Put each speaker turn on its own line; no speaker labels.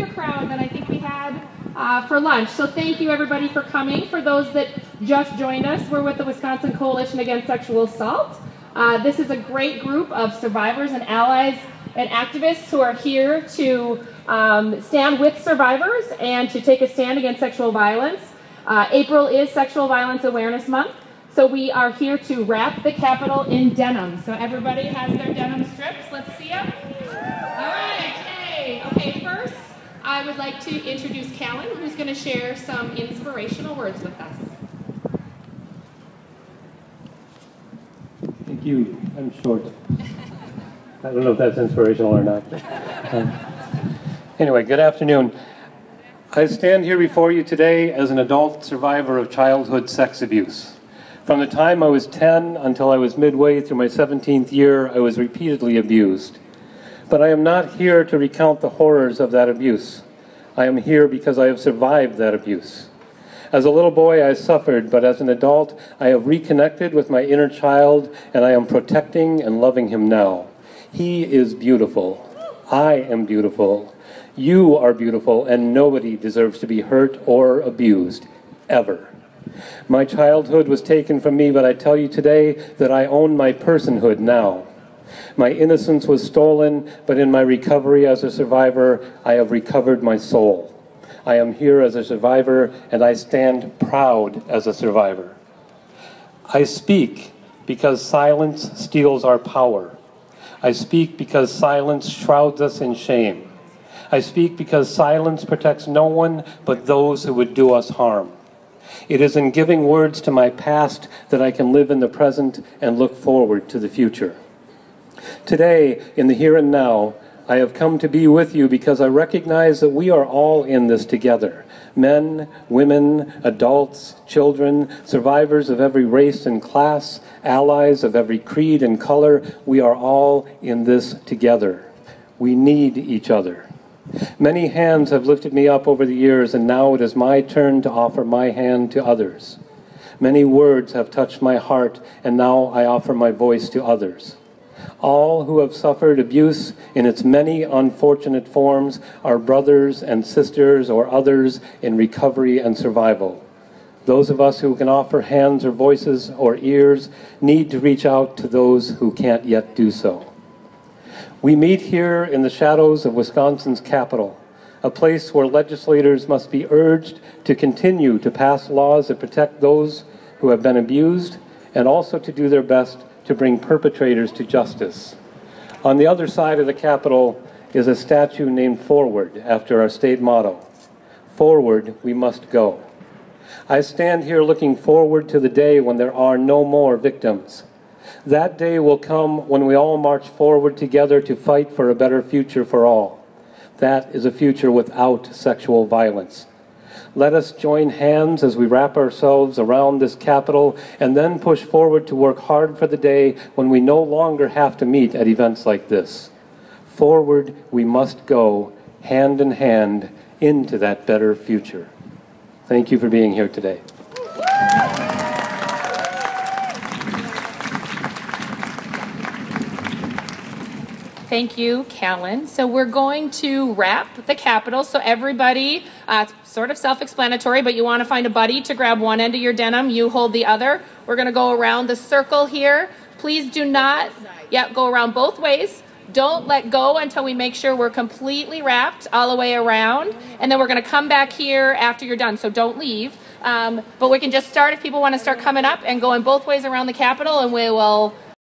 bigger crowd than I think we had uh, for lunch. So thank you everybody for coming. For those that just joined us, we're with the Wisconsin Coalition Against Sexual Assault. Uh, this is a great group of survivors and allies and activists who are here to um, stand with survivors and to take a stand against sexual violence. Uh, April is Sexual Violence Awareness Month, so we are here to wrap the Capitol in denim. So everybody has their denim strips. Let's see them. I would like to introduce Callen, who's going to share some inspirational words with us.
Thank you. I'm short. I don't know if that's inspirational or not. Um, anyway, good afternoon. I stand here before you today as an adult survivor of childhood sex abuse. From the time I was 10 until I was midway through my 17th year, I was repeatedly abused. But I am not here to recount the horrors of that abuse. I am here because I have survived that abuse. As a little boy, I suffered, but as an adult, I have reconnected with my inner child, and I am protecting and loving him now. He is beautiful. I am beautiful. You are beautiful, and nobody deserves to be hurt or abused, ever. My childhood was taken from me, but I tell you today that I own my personhood now. My innocence was stolen, but in my recovery as a survivor, I have recovered my soul. I am here as a survivor, and I stand proud as a survivor. I speak because silence steals our power. I speak because silence shrouds us in shame. I speak because silence protects no one but those who would do us harm. It is in giving words to my past that I can live in the present and look forward to the future. Today, in the here and now, I have come to be with you because I recognize that we are all in this together. Men, women, adults, children, survivors of every race and class, allies of every creed and color, we are all in this together. We need each other. Many hands have lifted me up over the years, and now it is my turn to offer my hand to others. Many words have touched my heart, and now I offer my voice to others. All who have suffered abuse in its many unfortunate forms are brothers and sisters or others in recovery and survival. Those of us who can offer hands or voices or ears need to reach out to those who can't yet do so. We meet here in the shadows of Wisconsin's capital, a place where legislators must be urged to continue to pass laws that protect those who have been abused and also to do their best to bring perpetrators to justice. On the other side of the Capitol is a statue named Forward after our state motto Forward we must go. I stand here looking forward to the day when there are no more victims. That day will come when we all march forward together to fight for a better future for all. That is a future without sexual violence. Let us join hands as we wrap ourselves around this capitol and then push forward to work hard for the day when we no longer have to meet at events like this. Forward we must go, hand in hand, into that better future. Thank you for being here today.
Thank you, Callen. So we're going to wrap the Capitol. So everybody, uh, sort of self-explanatory, but you want to find a buddy to grab one end of your denim. You hold the other. We're going to go around the circle here. Please do not, yeah, go around both ways. Don't let go until we make sure we're completely wrapped all the way around. And then we're going to come back here after you're done. So don't leave. Um, but we can just start if people want to start coming up and going both ways around the Capitol, and we will